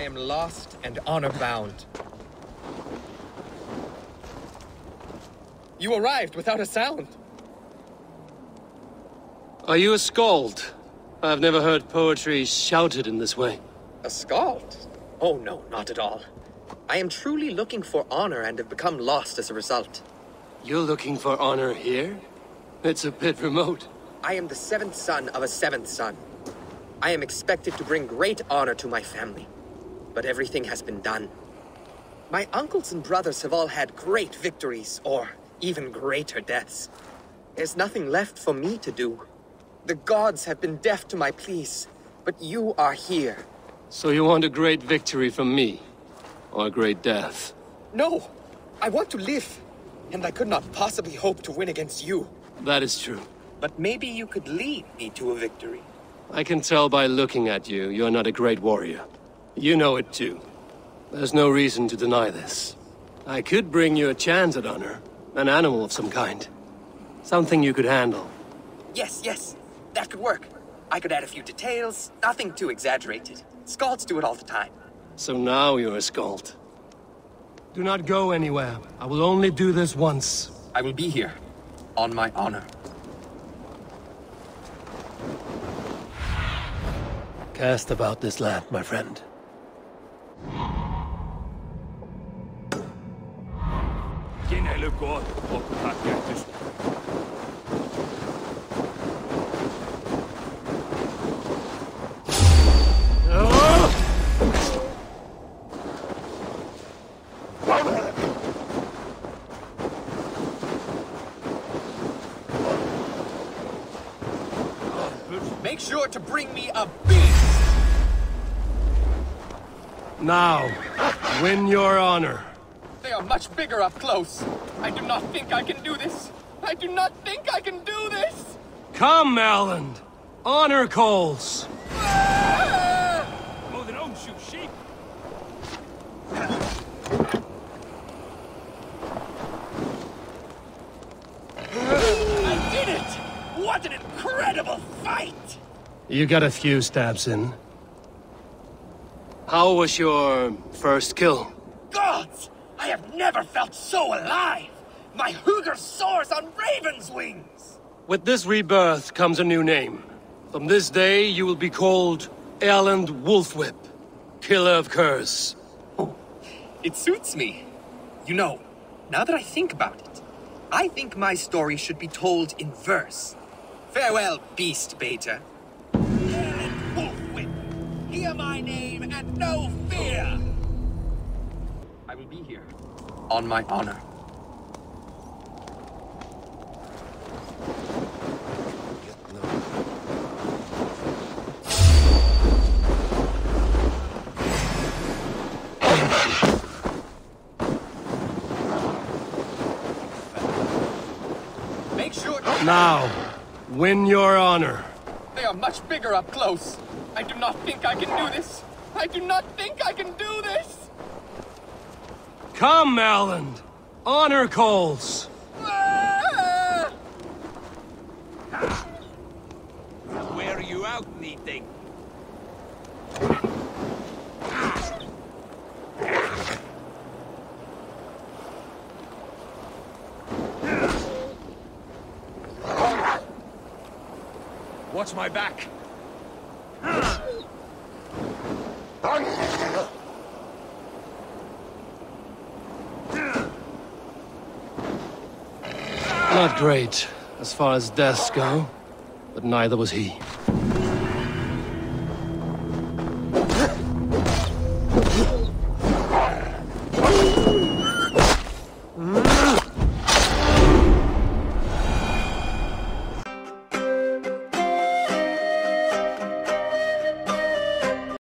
I am lost and honor bound. You arrived without a sound. Are you a skald? I've never heard poetry shouted in this way. A skald? Oh no, not at all. I am truly looking for honor and have become lost as a result. You're looking for honor here? It's a bit remote. I am the seventh son of a seventh son. I am expected to bring great honor to my family. But everything has been done. My uncles and brothers have all had great victories, or even greater deaths. There's nothing left for me to do. The gods have been deaf to my pleas, but you are here. So you want a great victory from me? Or a great death? No! I want to live, and I could not possibly hope to win against you. That is true. But maybe you could lead me to a victory. I can tell by looking at you, you're not a great warrior. You know it too. There's no reason to deny this. I could bring you a chance at honor. An animal of some kind. Something you could handle. Yes, yes. That could work. I could add a few details, nothing too exaggerated. Skalds do it all the time. So now you're a skald. Do not go anywhere. I will only do this once. I will be here. On my honor. Cast about this land, my friend. Kenelle går og pakkettes. Make sure to bring me a beast! Now, win your honor. They are much bigger up close. I do not think I can do this. I do not think I can do this! Come, Erlend! Honor calls! Oh, they don't shoot sheep. I did it! What an incredible fight! You got a few stabs in. How was your first kill? Gods! I have never felt so alive! My hugr soars on raven's wings! With this rebirth comes a new name. From this day, you will be called Erlend Wolfwhip, Killer of Curs. Oh, it suits me. You know, now that I think about it, I think my story should be told in verse. Farewell, Beast Beta. Erlend Wolfwhip, hear my name and no fear! I will be here. On my honor. Make sure Now, win your honor. they are much bigger up close. I do not think I can do this. I do not think I can do this. Come, Erlend! Honor calls! Where are you out, meeting? Watch my back. Not great, as far as deaths go, but neither was he.